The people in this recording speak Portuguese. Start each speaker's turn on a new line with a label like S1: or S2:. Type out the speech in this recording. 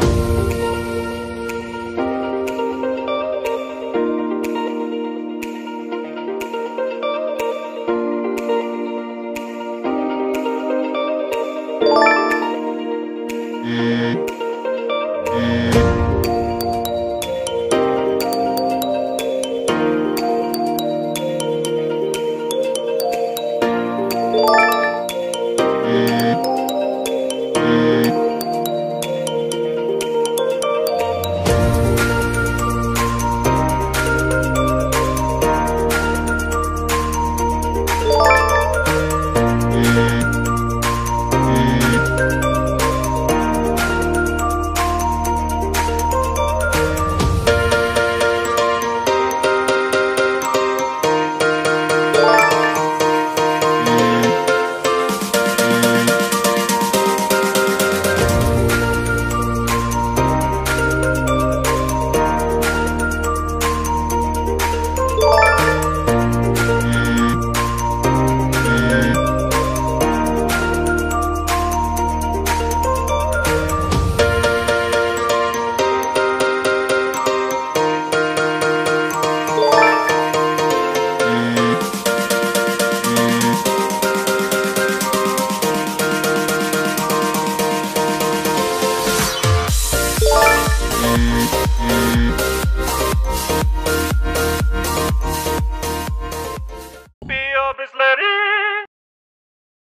S1: Música